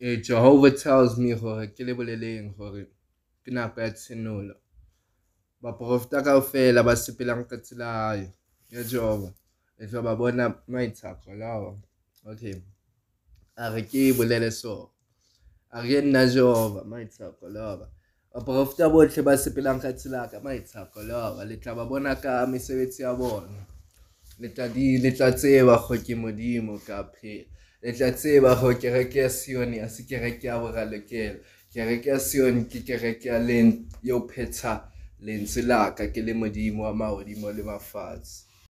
eh, Jehovah tells me gore ke le boleleng gore ke nako ya tshenolo baporofeta kaofela ba sepelang ka tsela ayo ya Jehova le tlo ba bona maitshako lawa okay. A re ke bolele so. A re nna Jehova maitshako lawa baporofeta botlhe ba sepelang ka tsela ka maitshako lawa le tla ba bona ka mesebetsi ya bona. Le tla di le tla tseba go ke modimo ka phela le tla tseba go kereke ya sione a se kereke ya boralokelo kereke ya sione ke kereke ya leng yo phetha lentswe laka ke le modimo wa magodimo le mafatshe